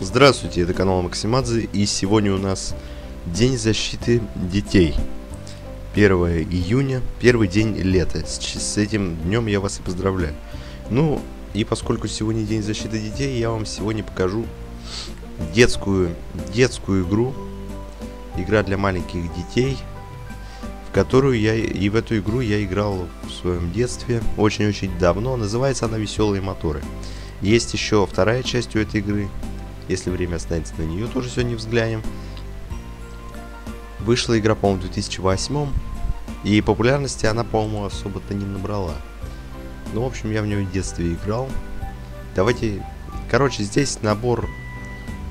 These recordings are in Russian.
Здравствуйте, это канал Максимадзе, и сегодня у нас День защиты детей. 1 июня, первый день лета. С, с этим днем я вас и поздравляю. Ну, и поскольку сегодня День защиты детей, я вам сегодня покажу детскую, детскую игру. Игра для маленьких детей, в которую я, и в эту игру я играл в своем детстве очень-очень давно. Называется она «Веселые моторы». Есть еще вторая часть у этой игры, если время останется на нее, тоже сегодня взглянем. Вышла игра, по-моему, в 2008 и популярности она, по-моему, особо-то не набрала. Ну, в общем, я в нее в детстве играл. Давайте... Короче, здесь набор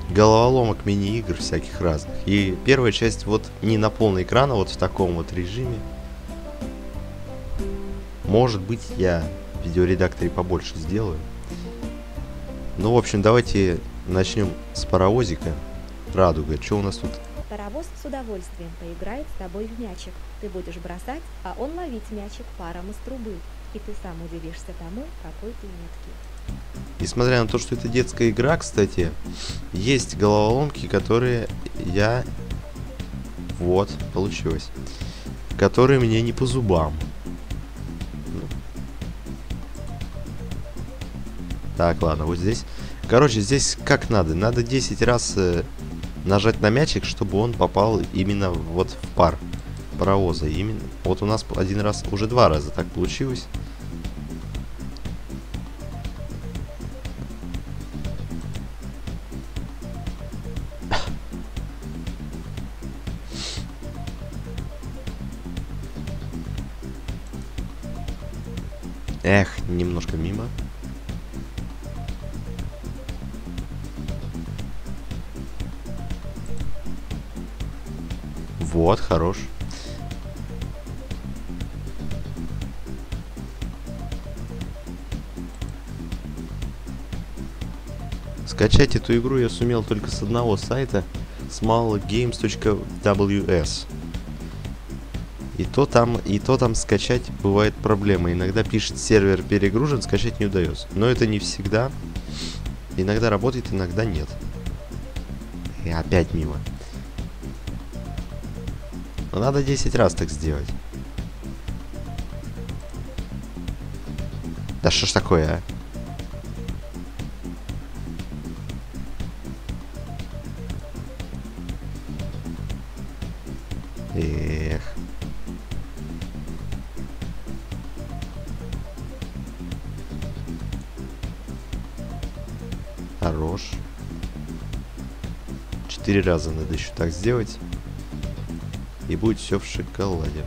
головоломок мини-игр всяких разных. И первая часть вот не на полный экран, а вот в таком вот режиме. Может быть, я в видеоредакторе побольше сделаю. Ну, в общем, давайте Начнем с паровозика. Радуга. Что у нас тут? Паровоз с удовольствием поиграет с тобой в мячик. Ты будешь бросать, а он ловить мячик паром из трубы. И ты сам удивишься тому, какой ты меткий. Несмотря на то, что это детская игра, кстати, есть головоломки, которые я... Вот, получилось. Которые мне не по зубам. Так, ладно, вот здесь Короче, здесь как надо. Надо 10 раз э, нажать на мячик, чтобы он попал именно вот в пар паровоза. Именно. Вот у нас один раз, уже два раза так получилось. Немножко мимо. Вот, хорош. Скачать эту игру я сумел только с одного сайта smallgames.ws. То там, и то там скачать бывает проблема. Иногда пишет сервер перегружен, скачать не удается. Но это не всегда. Иногда работает, иногда нет. И опять мимо. Но надо 10 раз так сделать. Да что ж такое, а? Эх. Четыре раза надо еще так сделать и будет все в шоколаде.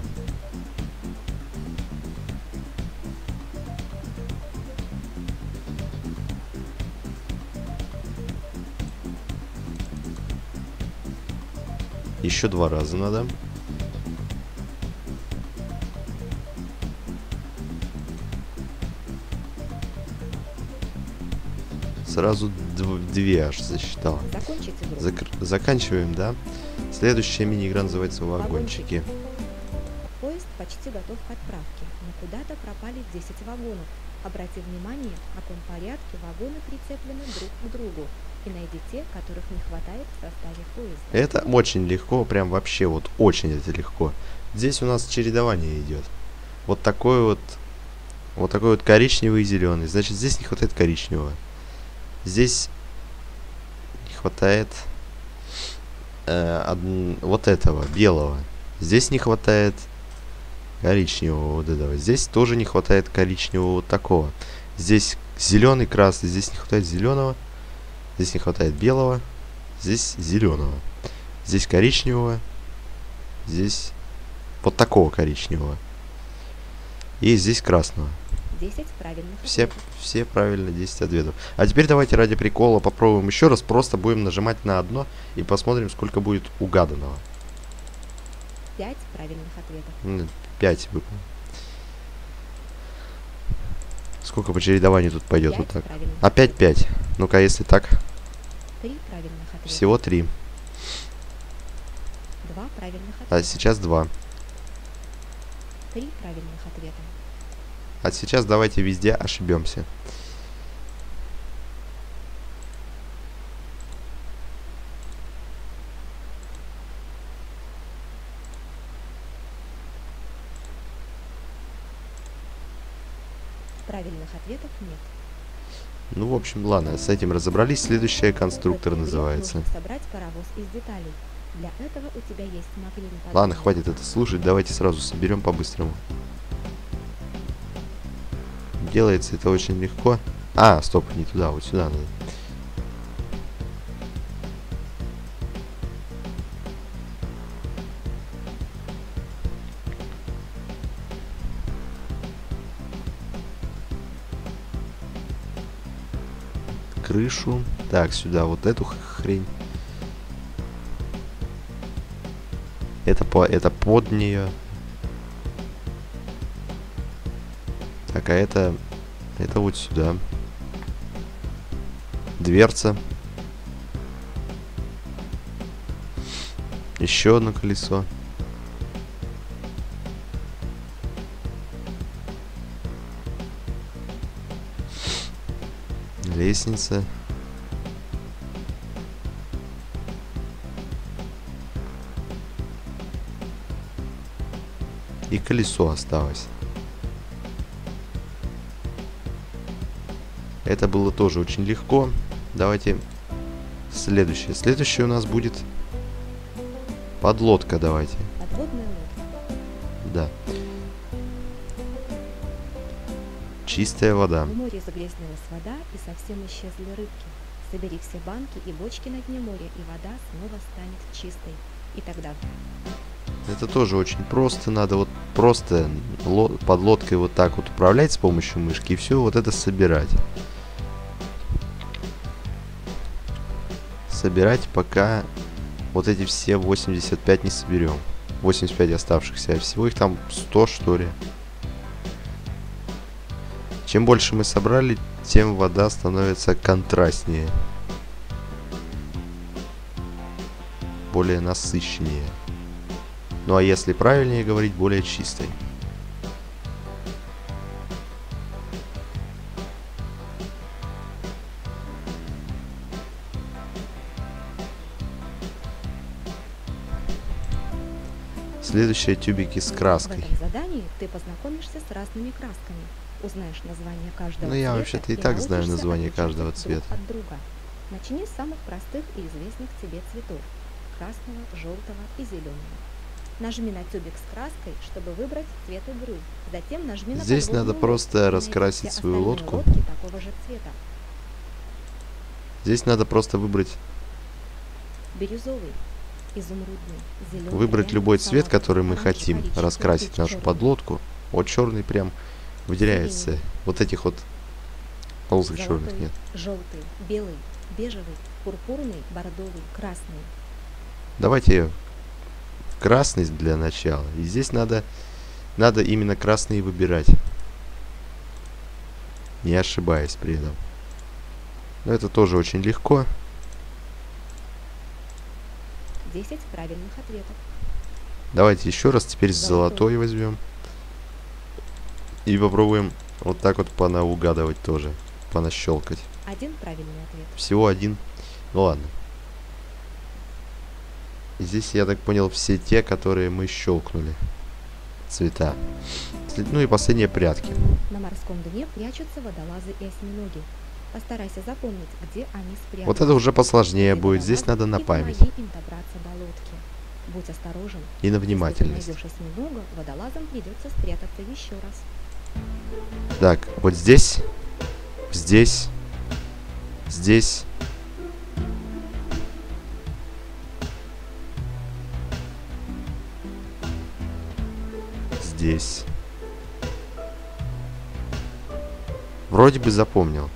Еще два раза надо. Сразу две аж засчитал. Зак заканчиваем, да? Следующая мини-игра называется «Вагончики». Поезд почти готов к отправке, но куда-то пропали 10 вагонов. Обрати внимание, в каком порядке вагоны прицеплены друг к другу. И найди те, которых не хватает в составе поезда. Это очень легко, прям вообще вот очень это легко. Здесь у нас чередование идет. Вот такой вот, вот такой вот коричневый и зеленый. Значит, здесь не хватает коричневого. Здесь не хватает э, од... вот этого, белого. Здесь не хватает коричневого вот этого. Здесь тоже не хватает коричневого вот такого. Здесь зеленый, красный. Здесь не хватает зеленого. Здесь не хватает белого. Здесь зеленого. Здесь коричневого. Здесь вот такого коричневого. И здесь красного. 10 правильных все, все правильно 10 ответов. А теперь давайте ради прикола попробуем еще раз. Просто будем нажимать на одно и посмотрим, сколько будет угаданного. 5 правильных ответов. 5 выполнил. Сколько по чередованию тут пойдет? Вот так. Опять 5. Ну-ка, если так. Три правильных ответа. Всего три. Два правильных ответа. А сейчас два. Три правильных. А сейчас давайте везде ошибемся. Правильных ответов нет. Ну, в общем, ладно, с этим разобрались. Следующая конструктор называется. собрать паровоз из деталей. Для этого у тебя есть магнитный Ладно, хватит это слушать, давайте сразу соберем по-быстрому. Делается это очень легко. А, стоп, не туда, вот сюда надо. Крышу. Так, сюда вот эту хрень. Это, по, это под нее. Так, а это... Это вот сюда. Дверца. Еще одно колесо. Лестница. И колесо осталось. Это было тоже очень легко. Давайте следующее. Следующее у нас будет подлодка, давайте. Подводная лодка. Да. Чистая вода. В море загрязнилась вода и совсем исчезли рыбки. Собери все банки и бочки на дне моря, и вода снова станет чистой. И тогда Это тоже очень просто. Надо вот просто ло- подлодкой вот так вот управлять с помощью мышки и все вот это собирать. Собирать, пока вот эти все 85 не соберем. 85 оставшихся, а всего их там 100 что ли. Чем больше мы собрали, тем вода становится контрастнее. Более насыщеннее. Ну а если правильнее говорить, более чистой. Следующие тюбики с в краской. этом задании ты познакомишься с разными красками, узнаешь название каждого Ну, я цвета вообще-то и и так знаю название каждого их друг цвета. от друга. Начни с самых простых и известных тебе цветов – красного, желтого и зеленого. Нажми на тюбик с краской, чтобы выбрать цвет игры. Затем нажми на Здесь надо просто раскрасить свою лодку. лодки такого же цвета. Здесь надо просто выбрать, Бирюзовый. Выбрать любой цвет, который мы хотим раскрасить нашу под подлодку. Вот черный прям выделяется. Вот этих вот полосок черных нет. желтый, белый, бежевый, пурпурный, бордовый, красный. Давайте красный для начала. И здесь надо, надо именно красный выбирать. Не ошибаясь при этом. Но это тоже очень легко. 10 правильных ответов. Давайте еще раз теперь Золотой. золотой возьмем. И попробуем вот так вот понаугадывать тоже. Понащелкать. Один правильный ответ. Всего один. Ну ладно. Здесь, я так понял, все те, которые мы щелкнули. Цвета. Ну и последние прятки. На морском дне прячутся водолазы и осьминоги. Постарайся запомнить, где они спрятаны. Вот это уже посложнее Ты будет. Здесь надо на память. им добраться до лодки. Будь осторожен. И на Если внимательность. найдешь осьминога, водолазам придется спрятаться еще раз. Так, вот здесь. Здесь. Здесь. Здесь. Вроде бы запомнил.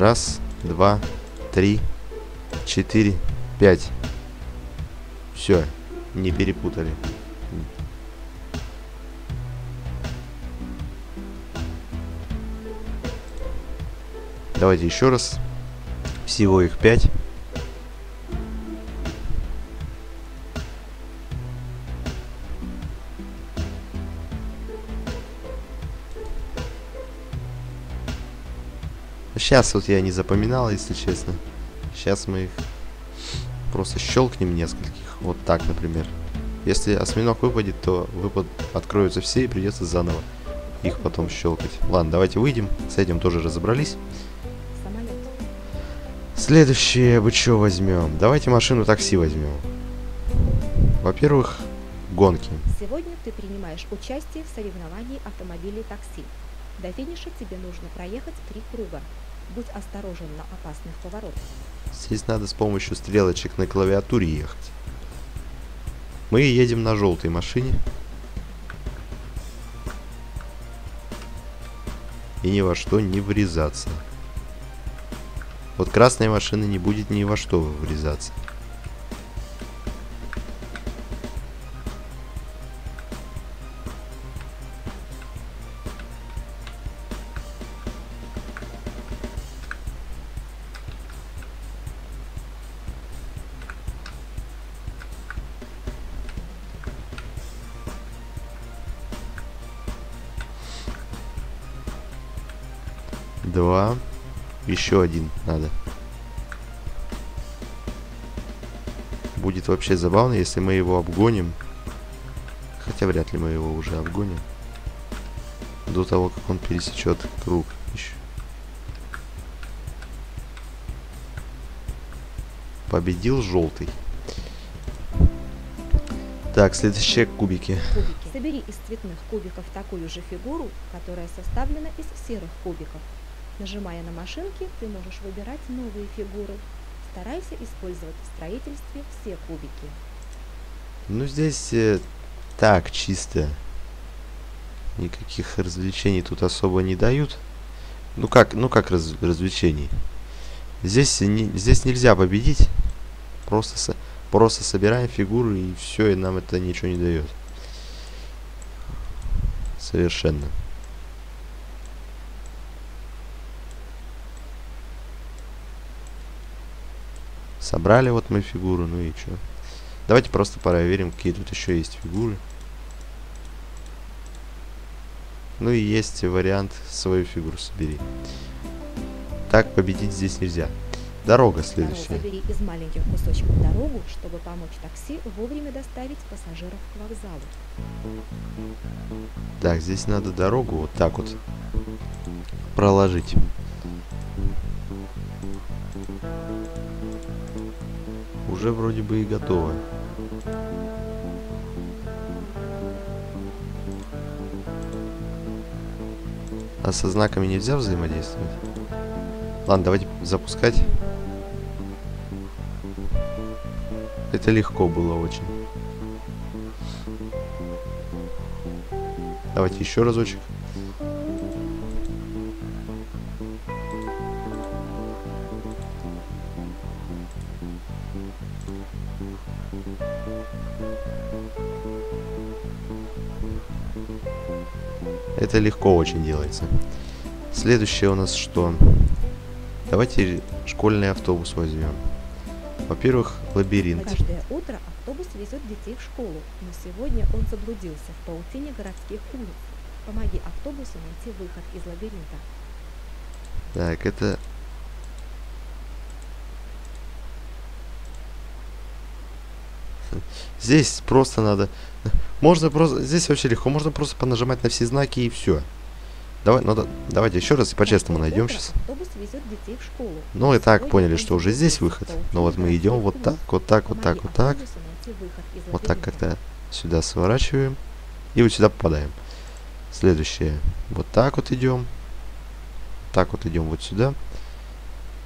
Раз, два, три, четыре, пять. Все, не перепутали. Давайте еще раз. Всего их пять. Сейчас вот я не запоминал, если честно. Сейчас мы их просто щелкнем нескольких. Вот так, например. Если осьминог выпадет, то выпад откроются все и придется заново их потом щелкать. Ладно, давайте выйдем. С этим тоже разобрались. Самолет. Следующее, вы что возьмем? Давайте машину такси возьмем. Во-первых, гонки. Сегодня ты принимаешь участие в соревновании автомобилей такси. До финиша тебе нужно проехать три круга. Будь осторожен на опасных поворотах. Здесь надо с помощью стрелочек на клавиатуре ехать. Мы едем на желтой машине. И ни во что не врезаться. Вот красная машина не будет ни во что врезаться. Еще один надо. Будет вообще забавно, если мы его обгоним. Хотя вряд ли мы его уже обгоним. До того, как он пересечет круг еще. Победил желтый. Так, следующие кубики. Кубики. Собери из цветных кубиков такую же фигуру, которая составлена из серых кубиков. Нажимая на машинки, ты можешь выбирать новые фигуры. Старайся использовать в строительстве все кубики. Ну, здесь э, так, чисто. Никаких развлечений тут особо не дают. Ну как, ну как раз, развлечений? Здесь, не, здесь нельзя победить. Просто, со, просто собираем фигуры и все, и нам это ничего не дает. Совершенно. Собрали вот мы фигуру, ну и что? Давайте просто проверим, какие тут еще есть фигуры. Ну и есть вариант свою фигуру собери. Так победить здесь нельзя. Дорога следующая. Забери из маленьких кусочков дорогу, чтобы помочь такси вовремя доставить пассажиров к вокзалу. Так, здесь надо дорогу вот так вот проложить. Уже вроде бы и готово. А со знаками нельзя взаимодействовать? Ладно, давайте запускать. Это легко было очень. Давайте еще разочек. Это легко очень делается. Следующее у нас что? Давайте школьный автобус возьмем. Во-первых, лабиринт. Каждое утро автобус везет детей в школу, но сегодня он заблудился в паутине городских улиц. Помоги автобусу найти выход из лабиринта. Так, это... Здесь просто надо... Можно просто... Здесь вообще легко. Можно просто понажимать на все знаки и все. Давай, ну да, давайте еще раз и по-честному найдем сейчас. Ну и так поняли, он что уже здесь выход. Но вот мы идем вот так, вот так, вот так, вот так. Вот так как-то сюда сворачиваем. И вот сюда попадаем. Следующее. Вот так вот идем. Так вот идем вот сюда.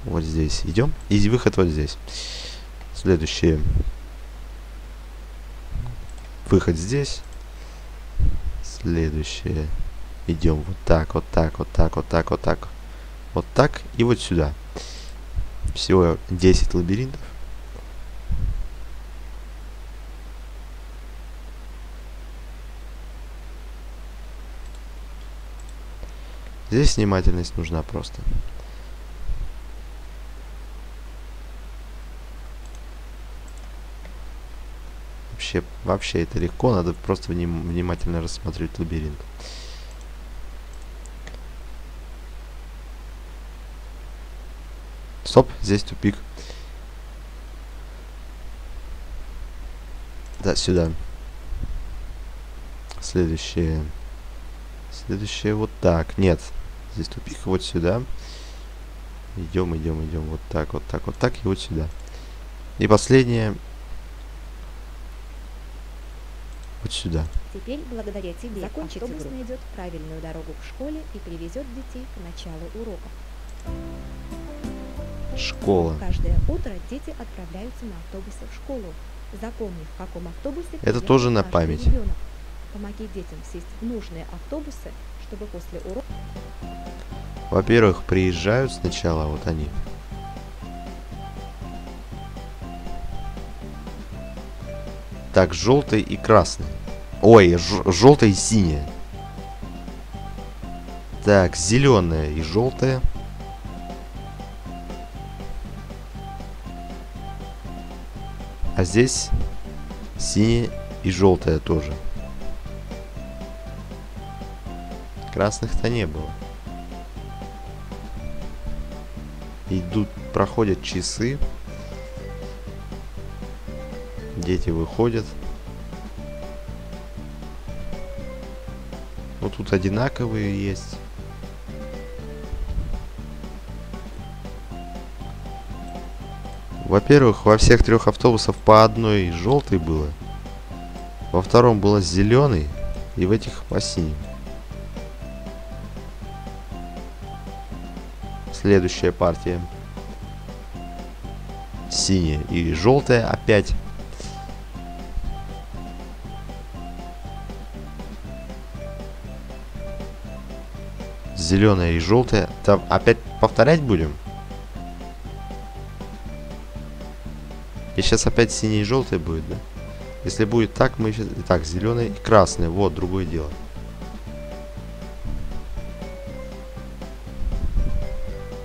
Вот здесь идем. И выход вот здесь. Следующее. Выход здесь. Следующее. Идем вот так, вот так, вот так, вот так, вот так. Вот так и вот сюда. Всего 10 лабиринтов. Здесь внимательность нужна просто. Вообще, вообще это легко, надо просто вним внимательно рассмотреть лабиринт. Стоп, здесь тупик. Да, сюда. Следующее. Следующее вот так. Нет, здесь тупик вот сюда. Идем, идем, идем. Вот так, вот так, вот так и вот сюда. И последнее. Вот сюда. Теперь, благодаря тебе, Закончить автобус игру. найдет правильную дорогу к школе и привезет детей к началу урока. Школа. Каждое утро дети отправляются на автобусе в школу. Запомни, в каком автобусе Это тоже на память. Ребенок. Помоги детям сесть в нужные автобусы, чтобы после урока... Во-первых, приезжают сначала вот они. Так, желтый и красный. Ой, желтый и синий. Так, зеленая и желтая. А здесь синяя и желтая тоже. Красных-то не было. Идут, проходят часы. Дети выходят. Вот тут одинаковые есть. Во-первых, во всех трех автобусах по одной желтой было. Во втором было зеленый. И в этих по синим. Следующая партия. Синяя и желтая опять. Зеленая и желтая. Там опять повторять будем? И сейчас опять синий и желтый будет, да? Если будет так, мы сейчас... Так, зеленый и красный. Вот, другое дело.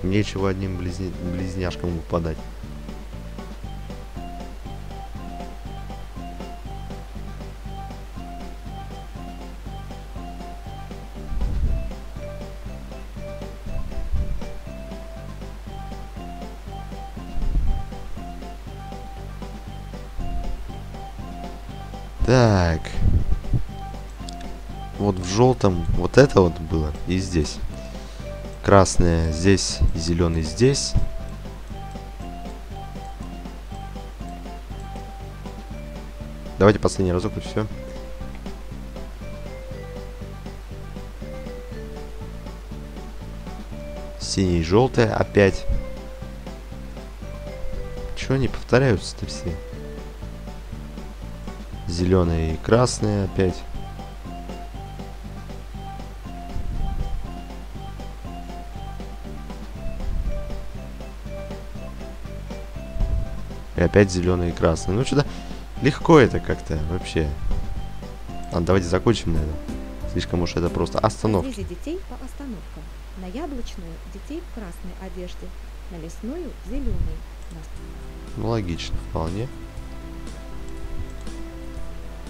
Нечего одним близня... близняшкам упадать. Желтом вот это вот было и здесь. Красное здесь, зеленый здесь. Давайте последний разок и все. Синий и опять. Чего они повторяются-то все? Зеленые и красные опять. И опять зеленые и красные. Ну что-то легко это как-то вообще. Ладно, давайте закончим, наверное. Слишком уж это просто остановка. детей по остановкам. На яблочную детей в красной одежде, на лесную зеленый. Ну, логично, вполне.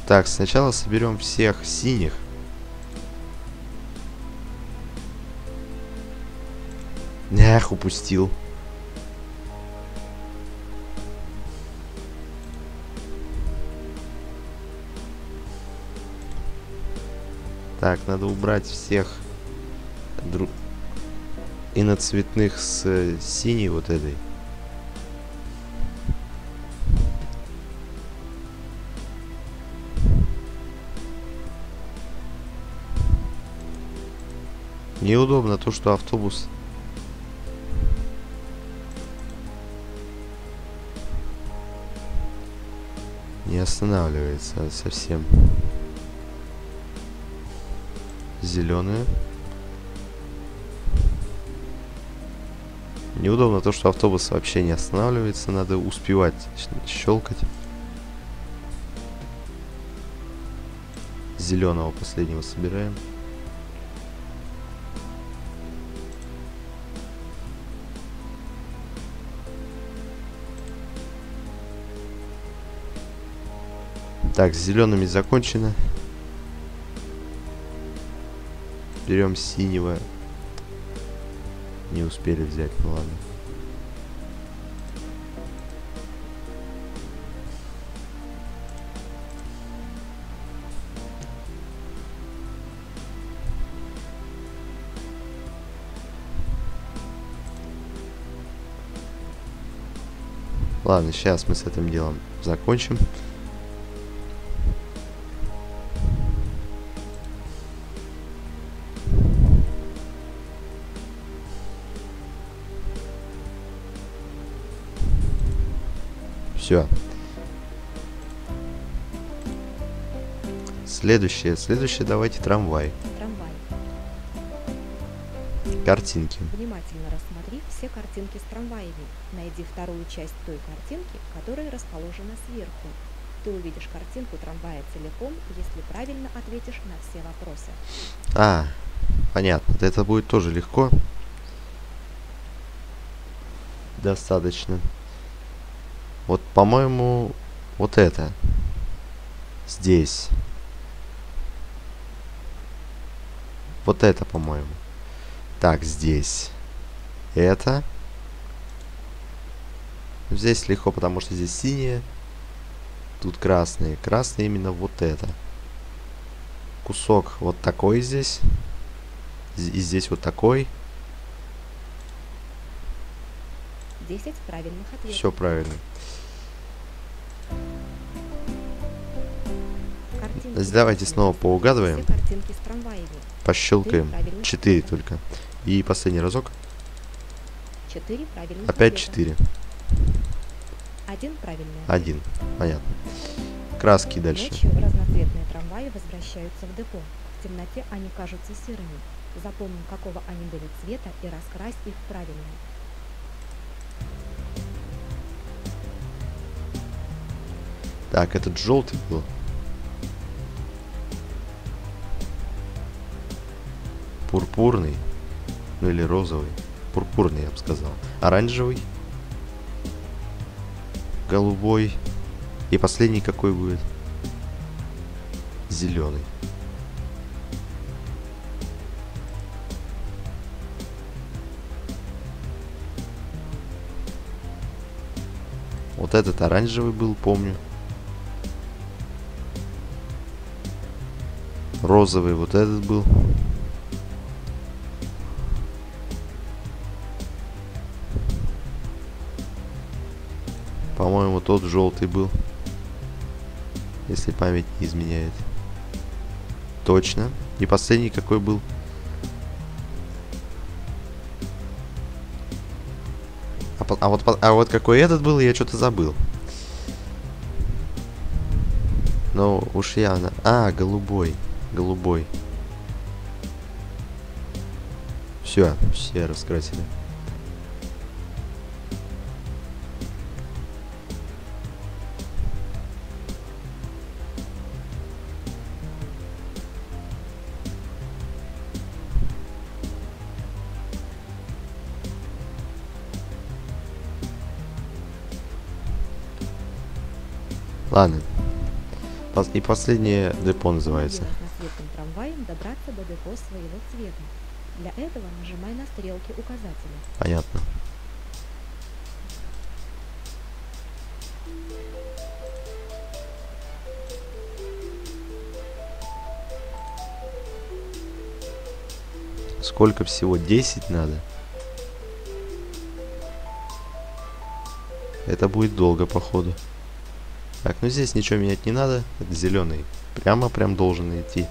Так, сначала соберем всех синих. Эх, упустил. Так, надо убрать всех дру... иноцветных с э, синей вот этой. Неудобно то, что автобус не останавливается совсем. Зеленые. Неудобно то, что автобус вообще не останавливается. Надо успевать щелкать. Зеленого последнего собираем. Так, с зелеными закончено. Берем синего. Не успели взять, ну ладно. Ладно, сейчас мы с этим делом закончим. Все. Следующее. Следующее давайте трамвай. Трамвай. Картинки. Внимательно рассмотри все картинки с трамваями. Найди вторую часть той картинки, которая расположена сверху. Ты увидишь картинку трамвая целиком, если правильно ответишь на все вопросы. А, понятно. Это будет тоже легко. Достаточно. Вот, по-моему, вот это. Здесь. Вот это, по-моему. Так, здесь. Это. Здесь легко, потому что здесь синее. Тут красные. Красные именно вот это. Кусок вот такой здесь. И здесь вот такой. 10 правильных ответов. Все правильно. Давайте снова поугадываем. Пощелкаем. правильных 4 ответа. только. И последний разок. 4 правильных Опять. 4. Один правильный. Один. Понятно. Краски дальше. Ночью разноцветные трамваи возвращаются в депо. В темноте они кажутся серыми. Запомни, какого они были цвета и раскрась их правильно. Так, этот желтый был. Пурпурный. Ну или розовый. Пурпурный, я бы сказал. Оранжевый. Голубой. И последний какой будет? Зеленый. Вот этот оранжевый был, помню. Розовый вот этот был. По-моему, тот желтый был. Если память не изменяет. Точно. И последний какой был? А, а вот, а вот какой этот был, я что-то забыл. Ну, уж явно. А, голубой. Голубой. Все, все раскрасили. Ладно. И последнее депо называется. Трамваем добраться до депо своего цвета. Для этого нажимай на стрелки указателя. Понятно. Сколько всего? 10 надо? Это будет долго, походу. Так, ну здесь ничего менять не надо. Это зеленый. Прямо прям должен идти.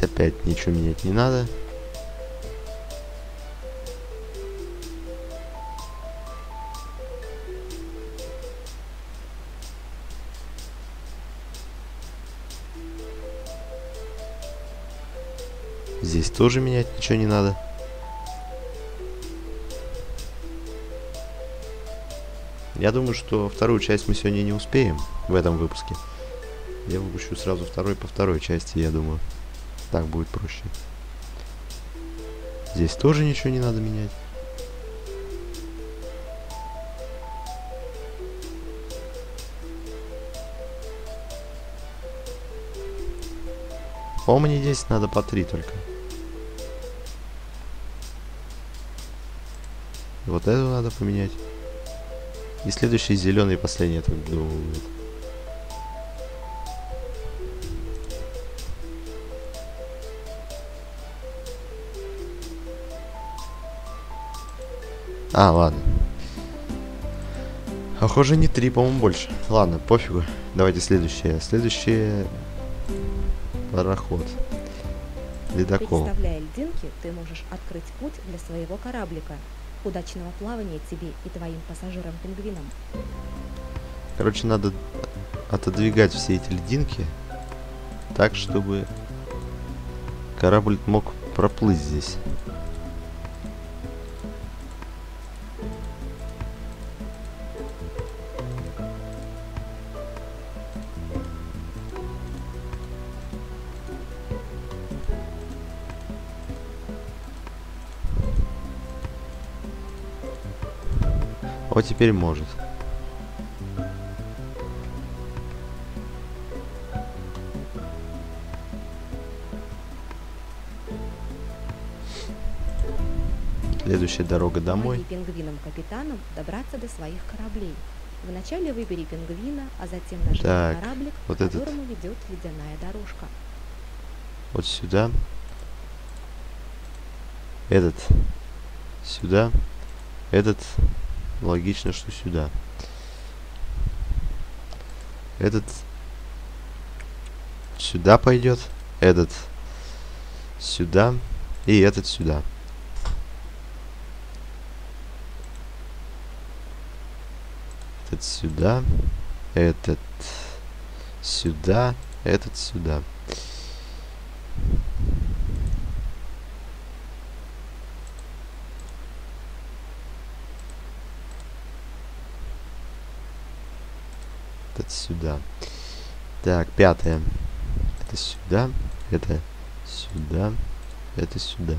Здесь опять ничего менять не надо. Здесь тоже менять ничего не надо. Я думаю, что вторую часть мы сегодня не успеем в этом выпуске. Я выпущу сразу второй по второй части, я думаю. Так будет проще. Здесь тоже ничего не надо менять. По-моему, 10, надо по 3 только. Вот эту надо поменять. И следующий зеленый, последний, я так думаю, будет. А, ладно. Похоже, не три, по-моему, больше. Ладно, пофигу. Давайте следующее. Следующее... Пароход. Ледокол. Представляя льдинки, ты можешь открыть путь для своего кораблика. Удачного плавания тебе и твоим пассажирам-пингвинам. Короче, надо отодвигать все эти льдинки так, чтобы корабль мог проплыть здесь. Вот теперь может. Следующая дорога домой. Помоги пингвинам-капитанам добраться до своих кораблей. Вначале выбери пингвина, а затем нажми на Так, кораблик, вот к этот. которому ведет ледяная дорожка. Вот сюда. Этот. Сюда. Этот. Логично, что сюда. Этот. Сюда пойдет. Этот. Сюда. И этот сюда. Этот сюда. Этот сюда. Этот сюда. Это сюда. Так, пятое. Это сюда. Это сюда. Это сюда.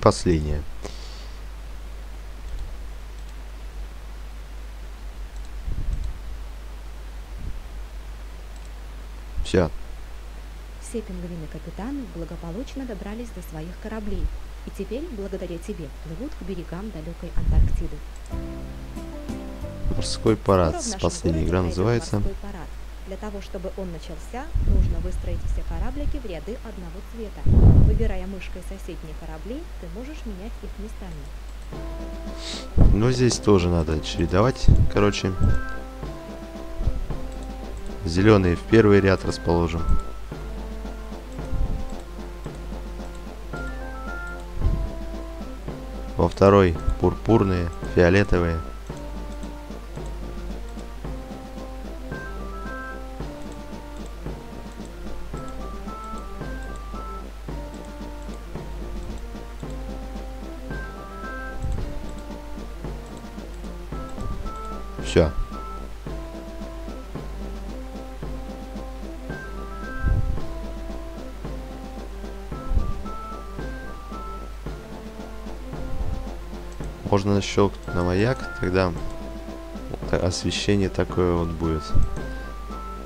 И последнее. Все. Все пингвины-капитаны благополучно добрались до своих кораблей и теперь, благодаря тебе, плывут к берегам далекой Антарктиды. Морской парад. Последняя игра называется. морской парад. Для того, чтобы он начался, нужно выстроить все кораблики в ряды одного цвета. Выбирая мышкой соседние корабли, ты можешь менять их местами. Но здесь тоже надо чередовать. Короче. Зеленые в первый ряд расположим. Во второй пурпурные, фиолетовые. Можно щелкнуть на маяк, тогда освещение такое вот будет.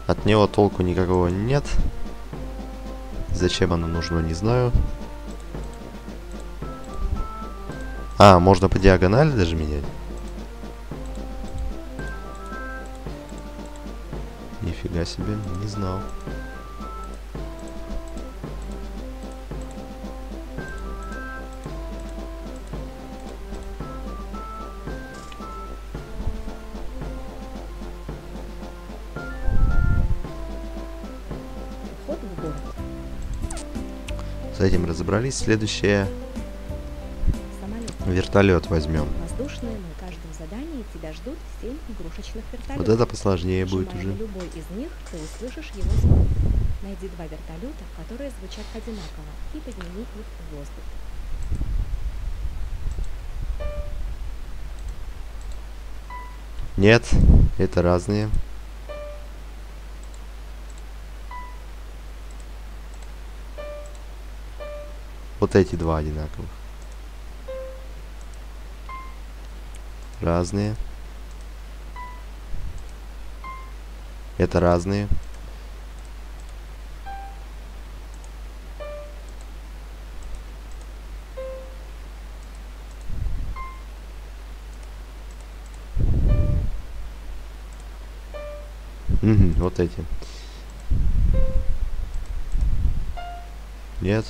От него толку никакого нет. Зачем оно нужно, не знаю. А, можно по диагонали даже менять? Нифига себе, не знал. Этим разобрались. Следующее вертолет возьмем. Воздушные на каждом задании тебя ждут 7 игрушечных вертолетов. Вот это посложнее будет Нажимая уже. на любой из них, ты услышишь его звук. Найди два вертолета, которые звучат одинаково, и подними их в воздух. Нет, это разные. Вот эти два одинаковых. Разные. Это разные. Мгм, вот эти. Нет.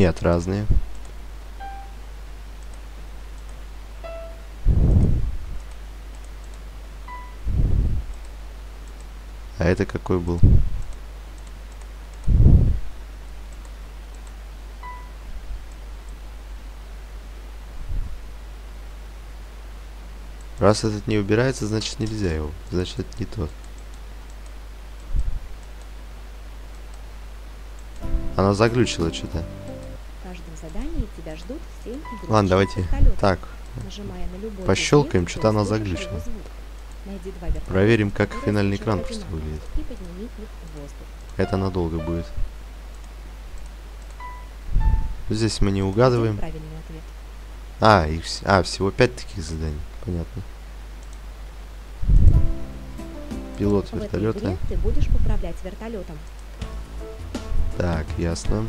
Нет, разные. А это какой был? Раз этот не убирается, значит нельзя его. Значит это не тот. Она заглючила что-то. Тебя ждут 7 игрушечных Ладно, давайте так. Нажимая на любой Пощелкаем, что-то она вертолета, Проверим, как финальный экран просто выглядит. Это надолго будет. Здесь мы не угадываем. А, их а, всего пять таких заданий. Понятно. Пилот вертолета. ты будешь поправлять вертолетом. Так, ясно.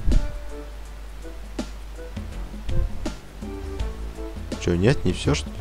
Че, нет, не все что ли?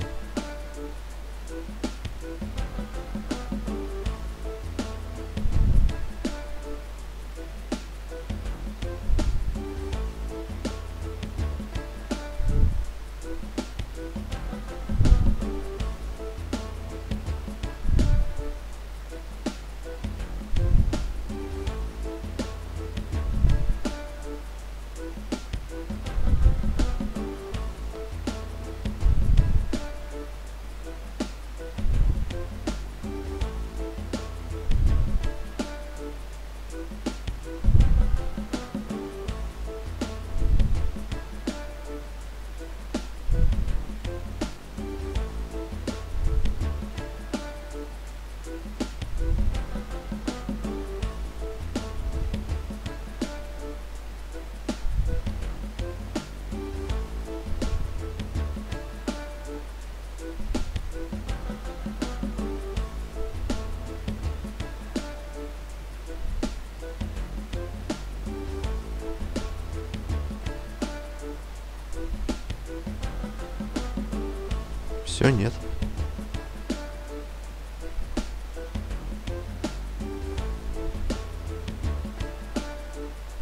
Все, нет.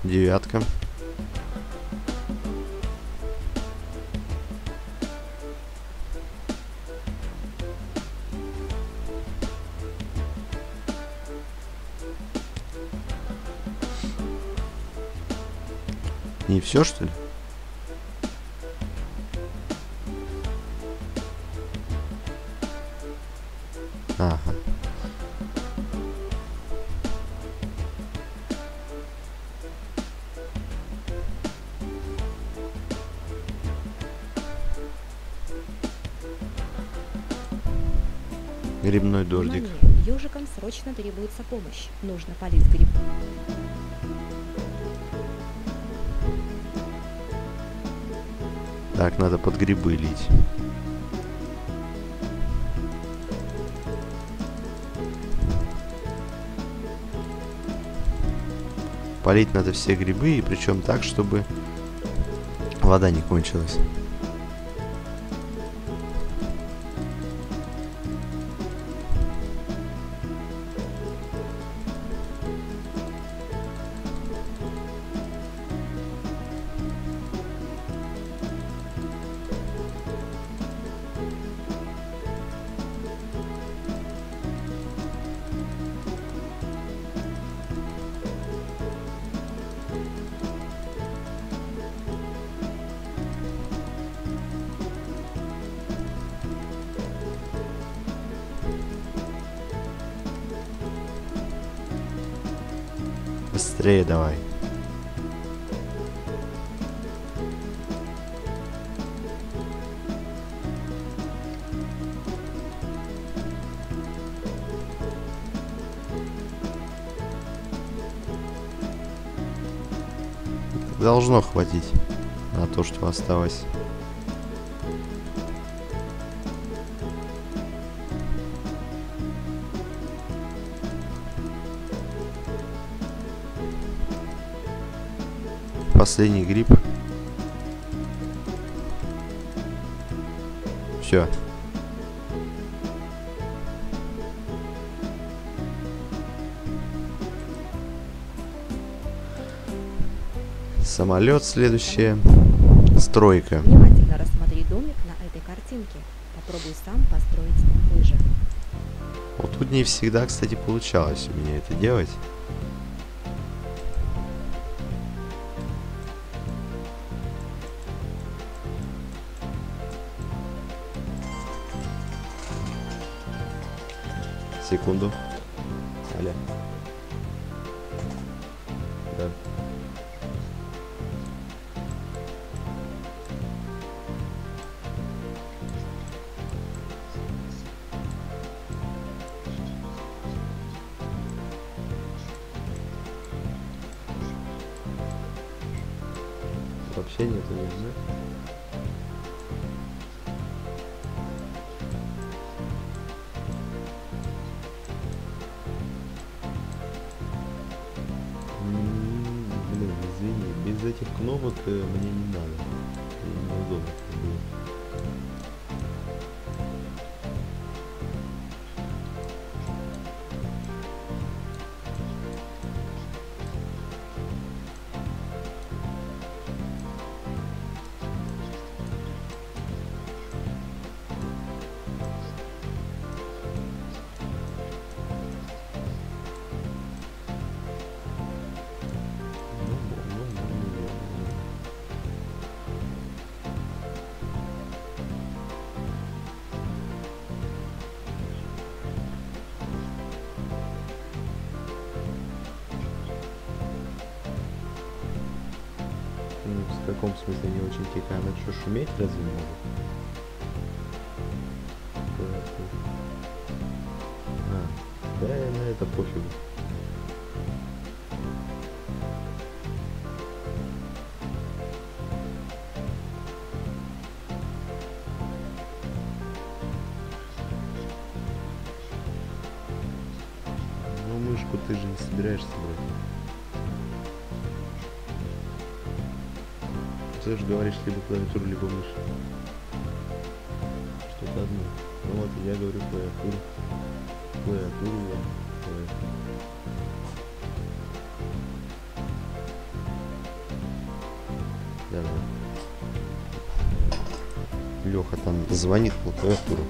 Девятка. Не все, что ли? Срочно требуется помощь. Нужно полить гриб. Так, надо под грибы лить. Полить надо все грибы, и причем так, чтобы вода не кончилась. То, что осталось. Последний гриб. Все. Самолет следующее. Стройка. Внимательно рассмотри домик на этой картинке. Попробуй сам построить такой же. Вот тут не всегда, кстати, получалось у меня это делать. Секунду. Каком смысле не очень тихо? Она что, шуметь разве может? А, да, на это пофигу. Говоришь либо клавиатуру, либо мышь. Что-то одно. Ну вот, я говорю клавиатуру. Клавиатуру я. Давай. Давай. Леха там звонит по клавиатуру.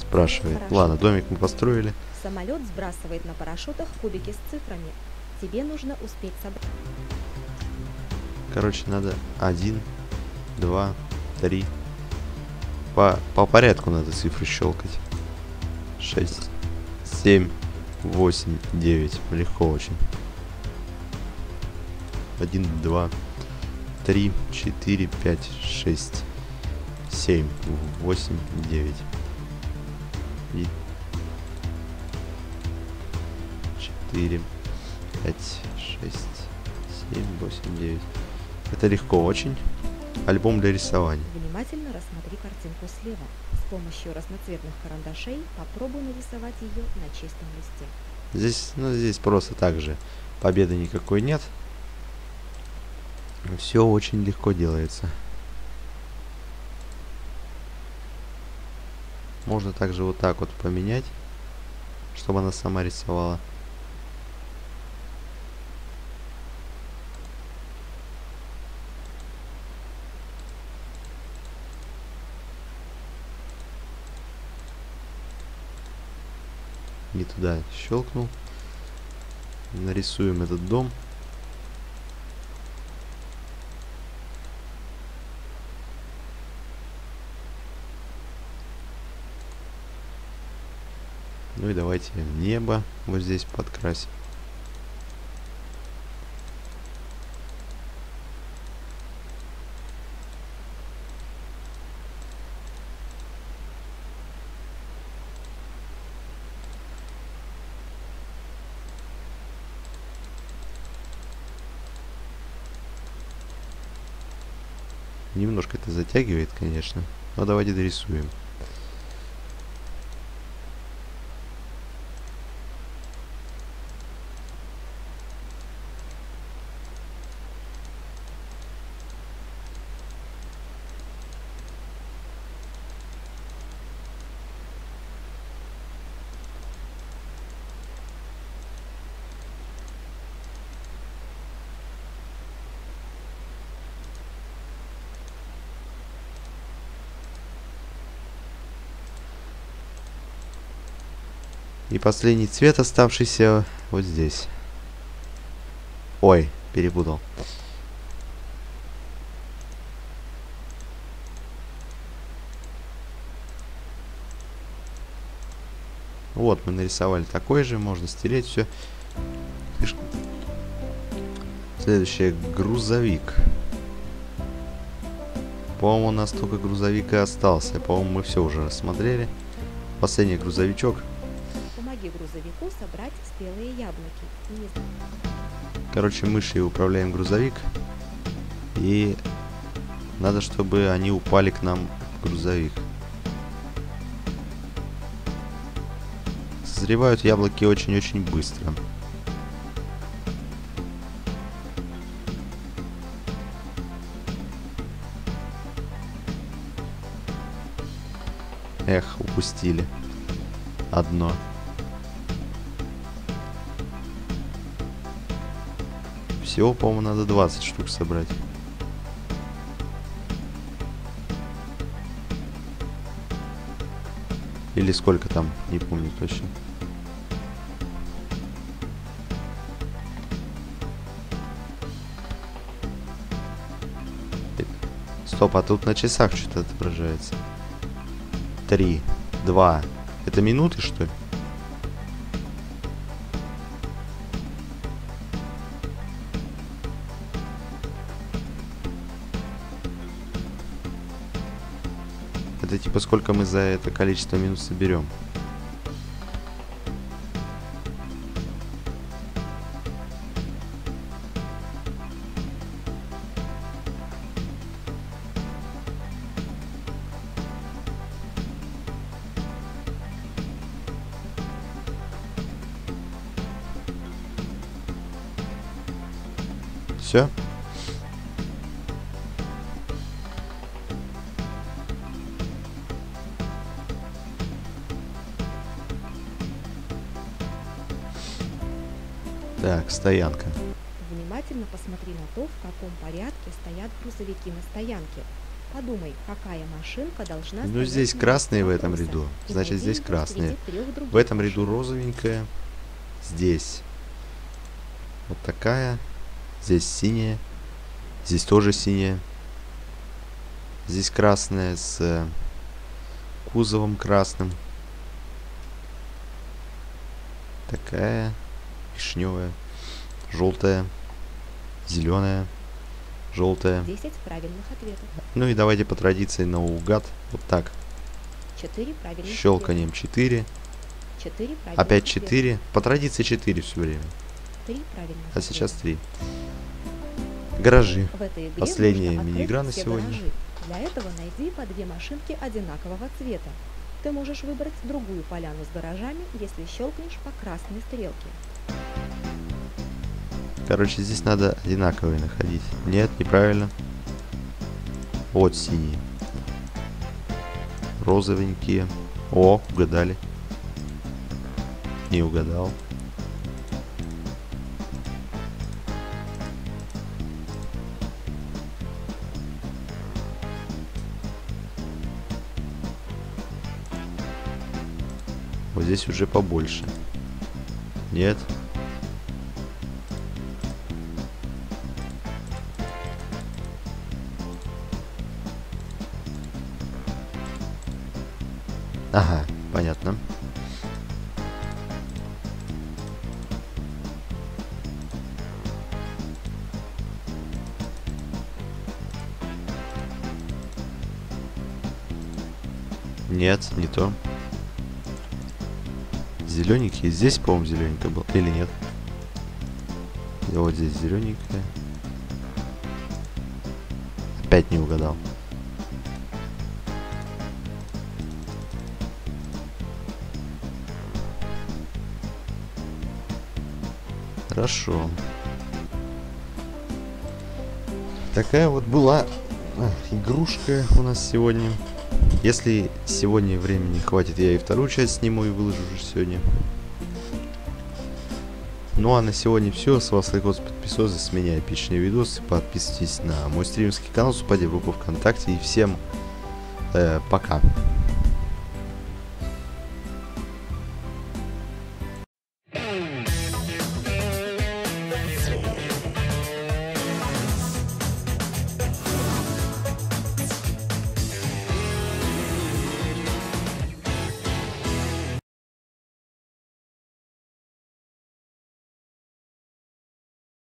Спрашивает. Хорошо. Ладно, домик мы построили. Самолет сбрасывает на парашютах кубики с цифрами. Тебе нужно успеть собрать. Короче, надо один, два, три. По, по порядку надо цифры щелкать. Шесть, семь, восемь, девять. Легко очень. Один, два, три, четыре, пять, шесть, семь, восемь, девять. И четыре, пять, шесть, семь, восемь, девять. Это легко очень. Альбом для рисования. Внимательно рассмотри картинку слева. С помощью разноцветных карандашей попробуй нарисовать ее на чистом листе. Здесь, ну, здесь просто так же. Победы никакой нет. Все очень легко делается. Можно также вот так вот поменять, чтобы она сама рисовала. Туда щелкнул. Нарисуем этот дом. Ну и давайте небо вот здесь подкрасим. Немножко это затягивает, конечно. Но давайте дорисуем. Последний цвет, оставшийся вот здесь. Ой, перепутал. Вот, мы нарисовали такой же, можно стереть все. Следующее, грузовик. По-моему, у нас только грузовик и остался. По-моему, мы все уже рассмотрели. Последний грузовичок помоги грузовику собрать спелые яблоки. Не Короче, мышей управляем грузовик. И надо, чтобы они упали к нам в грузовик. Созревают яблоки очень-очень быстро. Эх, упустили. Одно. Всего, по-моему, надо 20 штук собрать. Или сколько там, не помню точно. Стоп, а тут на часах что-то отображается. Три, два. Это минуты, что ли? Типа сколько мы за это количество минут соберем. Все? Стоянка. Внимательно посмотри на то, в каком порядке стоят грузовики на стоянке. Подумай, какая машинка должна Ну, здесь красные в этом ряду. Значит, здесь красные. В этом ряду розовенькая. Здесь вот такая. Здесь синяя. Здесь тоже синяя. Здесь красная с э, кузовом красным. Такая вишневая, желтая, зеленая, желтая. 10 правильных ответов. Ну и давайте по традиции наугад. Вот так. 4 правильных Щелканием 4. ответа. 4 правильных Опять ответа. 4. По традиции 4 все время. 3 правильных А сейчас ответа. 3. Гаражи. В этой игре Последняя мини-игра на сегодня. гаражи. Для этого найди по две машинки одинакового цвета. Ты можешь выбрать другую поляну с гаражами, если щелкнешь по красной стрелке. Короче, здесь надо одинаковые находить. Нет, неправильно. Вот синие. Розовенькие. О, угадали. Не угадал. Вот здесь уже побольше. Нет. Ага, понятно. Нет, не то. Зелененький. Здесь, по-моему, зелененькая был. Или нет? И вот здесь зелененькая. Опять не угадал. Хорошо. Такая вот была игрушка у нас сегодня. Если сегодня времени хватит, я и вторую часть сниму и выложу уже сегодня. Ну а на сегодня все. С вас лайкос, подписывайтесь, с меня эпичные видосы. Подписывайтесь на мой стримский канал Супади группу ВКонтакте. И всем э, пока.